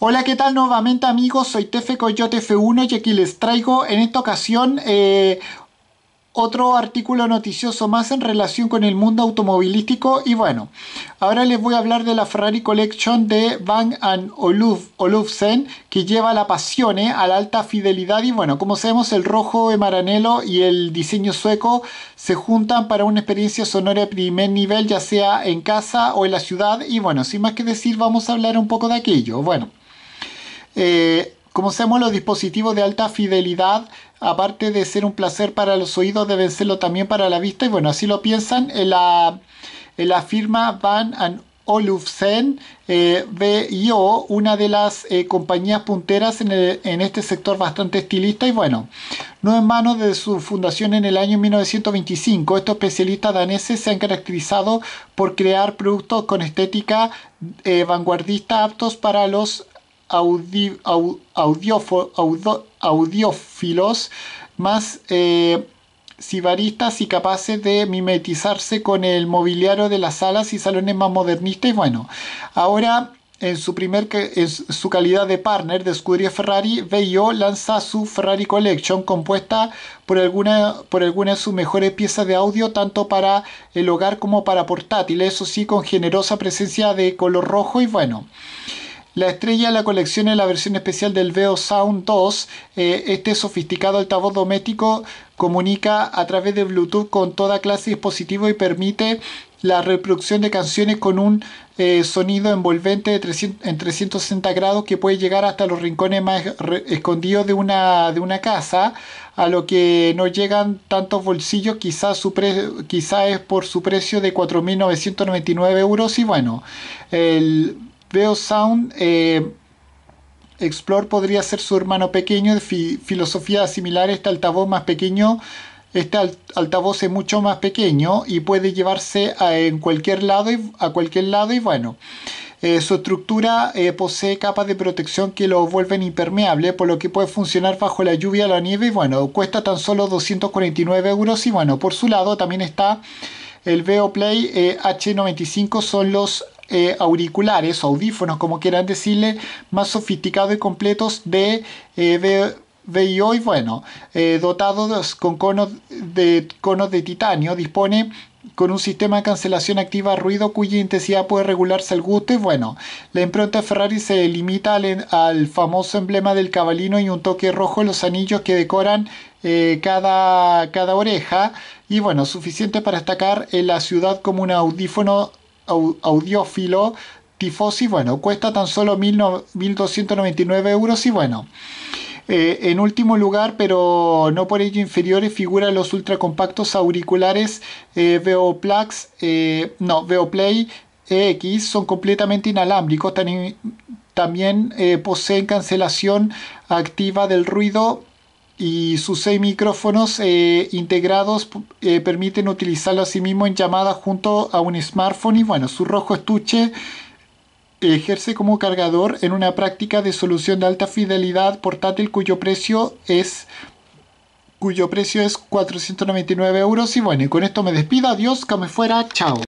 Hola, ¿qué tal nuevamente amigos? Soy Tefe Coyote F1 y aquí les traigo en esta ocasión eh, otro artículo noticioso más en relación con el mundo automovilístico y bueno, ahora les voy a hablar de la Ferrari Collection de Van Oluf, Olufsen que lleva la pasión eh, a la alta fidelidad y bueno, como sabemos el rojo de Maranello y el diseño sueco se juntan para una experiencia sonora de primer nivel ya sea en casa o en la ciudad y bueno, sin más que decir vamos a hablar un poco de aquello, bueno. Eh, como sabemos, los dispositivos de alta fidelidad, aparte de ser un placer para los oídos, deben serlo también para la vista. Y bueno, así lo piensan en la, la firma Van Olufsen eh, una de las eh, compañías punteras en, en, este sector bastante estilista. Y bueno, no en manos de su fundación en el año 1925, estos especialistas daneses se han caracterizado por crear productos con estética eh, vanguardista aptos para los audiófilos más eh, sibaristas y capaces de mimetizarse con el mobiliario de las salas y salones más modernistas. Y bueno, ahora en su, primer, en su calidad de partner de escudería Ferrari, VIO lanza su Ferrari Collection compuesta por alguna, por algunas de sus mejores piezas de audio, tanto para el hogar como para portátiles, eso sí, con generosa presencia de color rojo y bueno. La estrella de la colección es la versión especial del Veo Sound 2. Eh, este sofisticado altavoz doméstico comunica a través de Bluetooth con toda clase de dispositivos y permite la reproducción de canciones con un eh, sonido envolvente de en 360 grados que puede llegar hasta los rincones más escondidos de una, de una casa, a lo que no llegan tantos bolsillos, quizás quizá es por su precio de 4.999 euros y bueno, el Veo Sound eh, Explore podría ser su hermano pequeño de filosofía similar. Este altavoz más pequeño, este altavoz es mucho más pequeño y puede llevarse a, en cualquier lado y, a cualquier lado y bueno. Eh, su estructura eh, posee capas de protección que lo vuelven impermeable, por lo que puede funcionar bajo la lluvia o la nieve. Y bueno, cuesta tan solo 249 euros. Y bueno, por su lado también está el Veo Play H95, son los eh, auriculares o audífonos, como quieran decirle, más sofisticados y completos de eh, y bueno, eh, dotados con conos de, conos de titanio, dispone con un sistema de cancelación activa ruido cuya intensidad puede regularse al gusto y bueno, la impronta Ferrari se limita al, famoso emblema del cabalino y un toque rojo en los anillos que decoran cada, cada oreja. Y bueno, suficiente para destacar en la ciudad como un audífono audiófilo tifosi, bueno, cuesta tan solo 1.299 euros y bueno. Eh, en último lugar, pero no por ello inferiores, figuran los ultracompactos auriculares eh, Veoplax, eh, no, Veoplay EX, son completamente inalámbricos, también eh, poseen cancelación activa del ruido y sus seis micrófonos eh, integrados eh, permiten utilizarlo a sí mismo en llamadas junto a un smartphone. Y bueno, su rojo estuche ejerce como cargador en una práctica de solución de alta fidelidad portátil cuyo precio es cuyo precio es 499 euros. Y bueno, con esto me despido, adiós, que me fuera, chao.